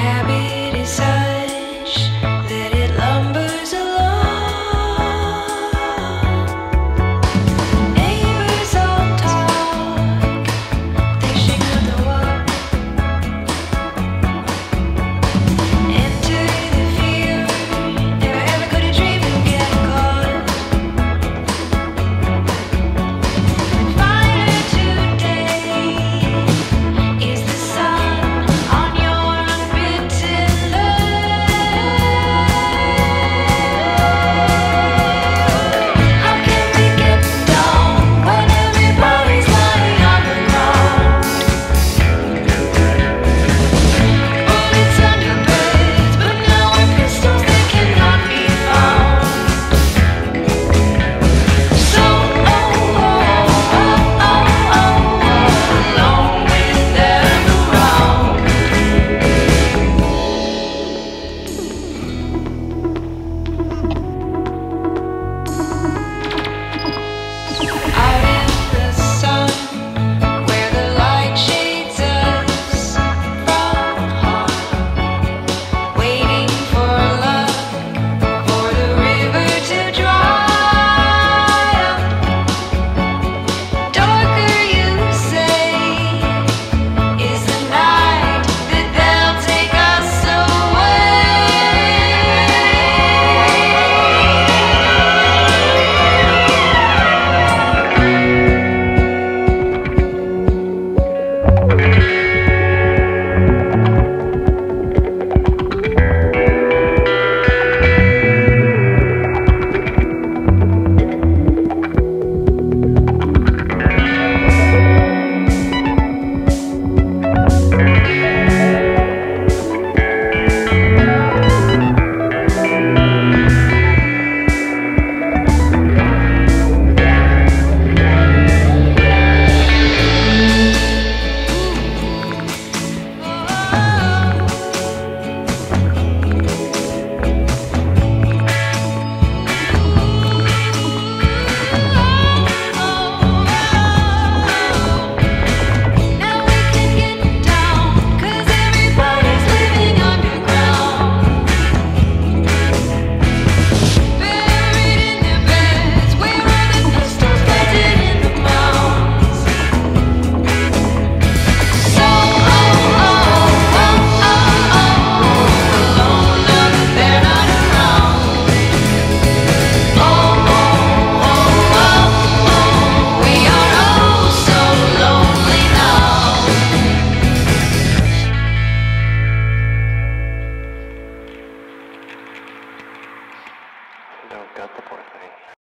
Yeah.